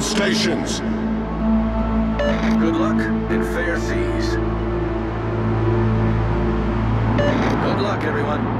stations. Good luck and fair seas. Good luck, everyone.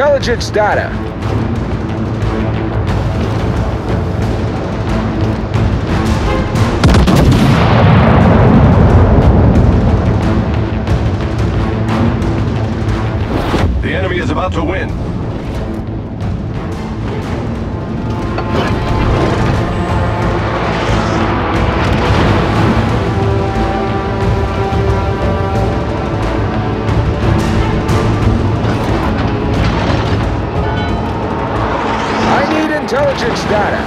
Intelligence data. The enemy is about to win. Data.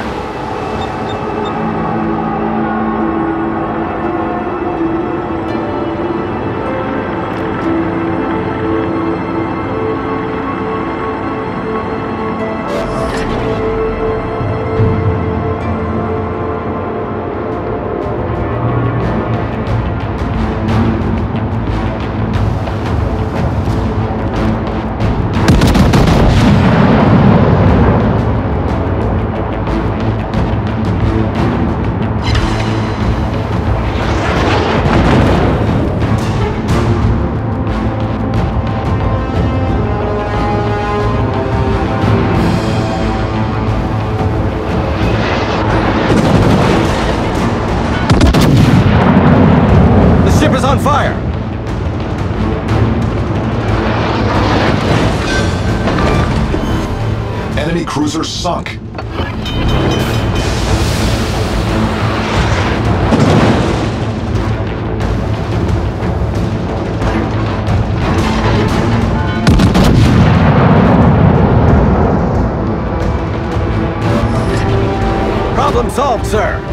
On fire! Enemy cruiser sunk. Problem solved, sir.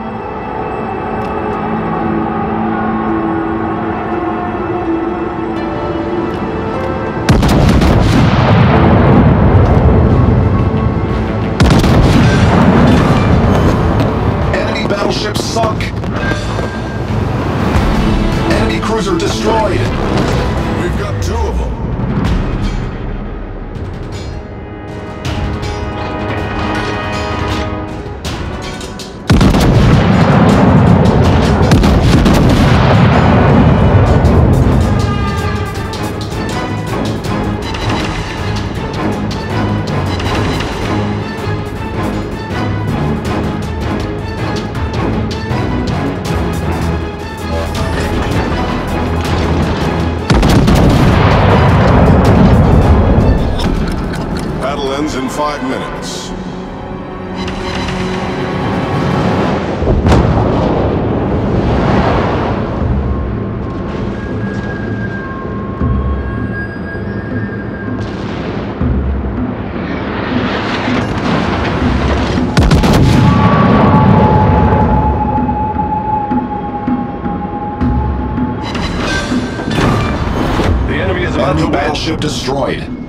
Battleship destroyed.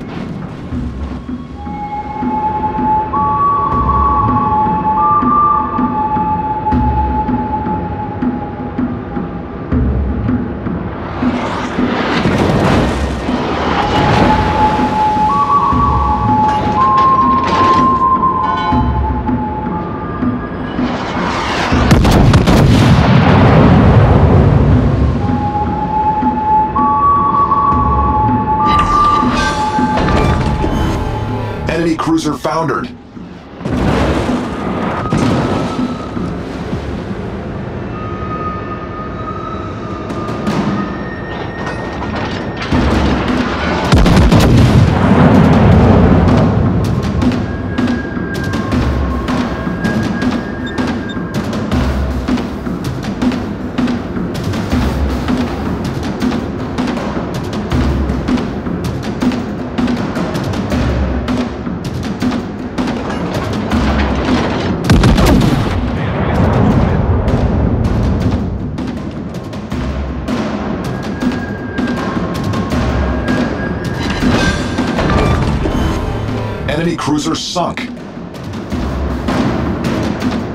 Enemy cruiser sunk.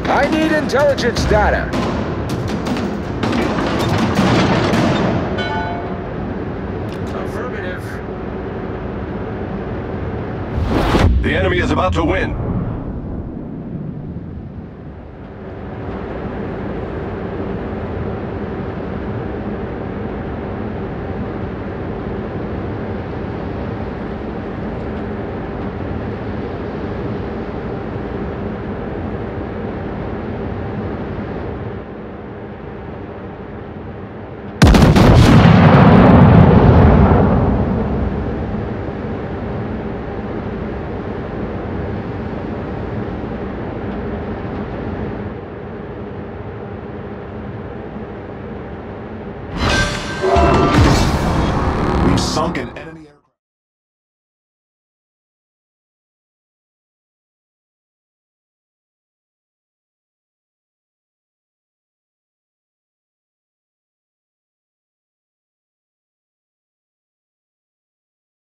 I need intelligence data. Affirmative. The enemy is about to win.